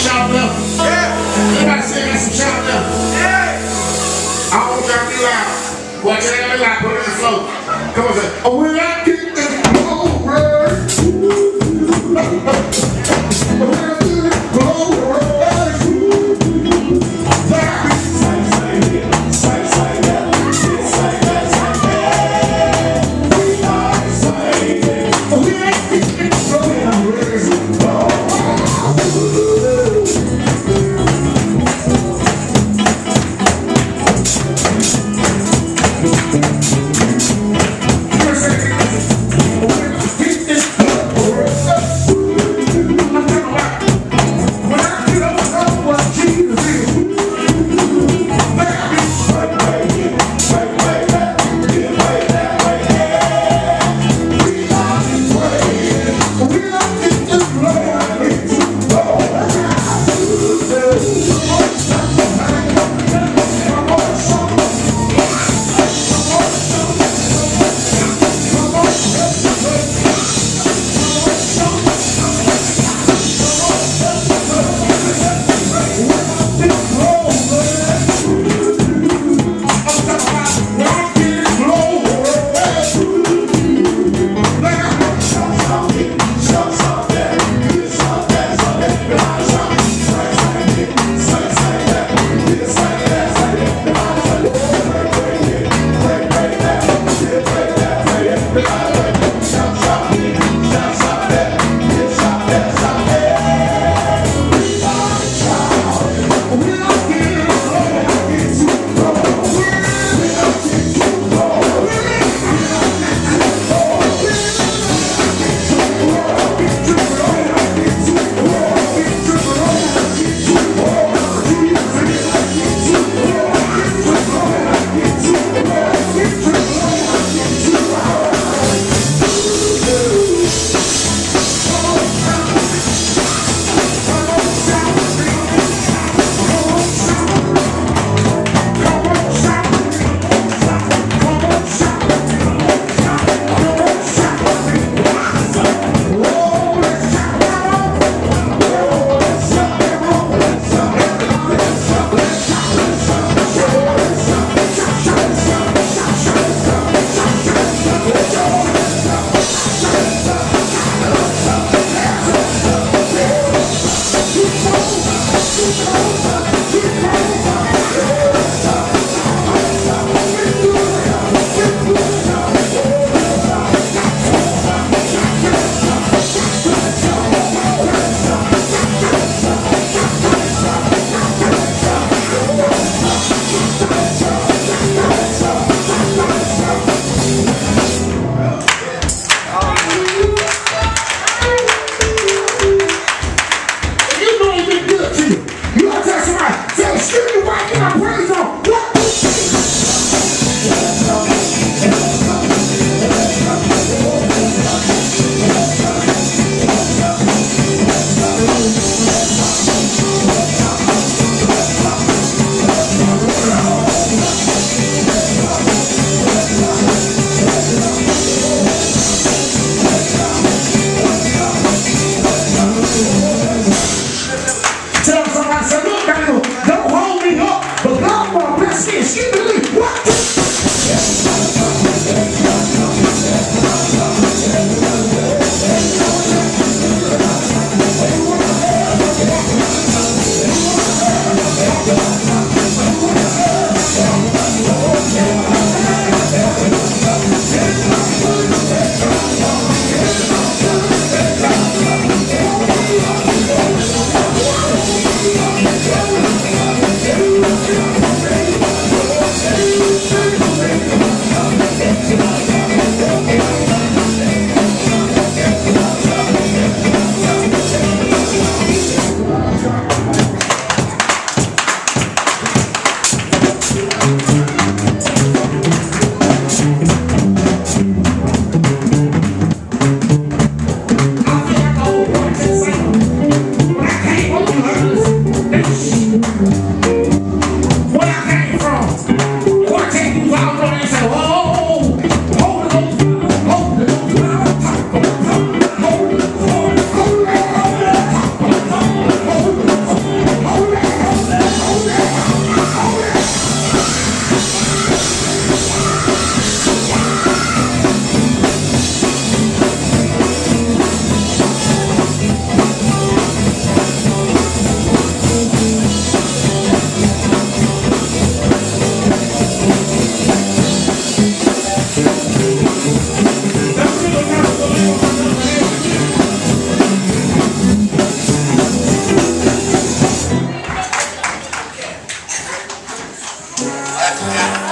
shout left? Yeah. Everybody say got some shout left? Yeah. I don't want y'all to be loud. Watch gotta be loud. Put it in the flow. Come on, say, oh, when I get you.